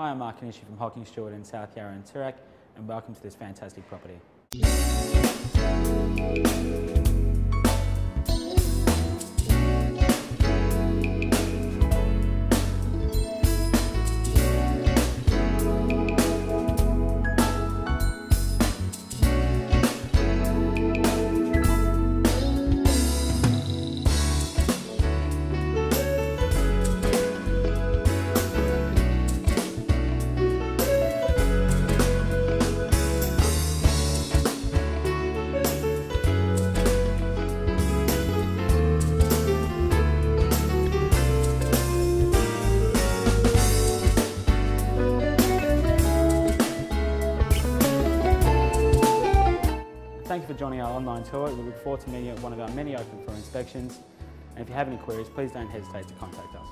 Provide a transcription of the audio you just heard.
Hi, I'm Mark Konishi from hockingstuart in South Yarra and Toorak, and welcome to this fantastic property. Thank you for joining our online tour. We look forward to meeting you at one of our many open floor inspections. And if you have any queries, please don't hesitate to contact us.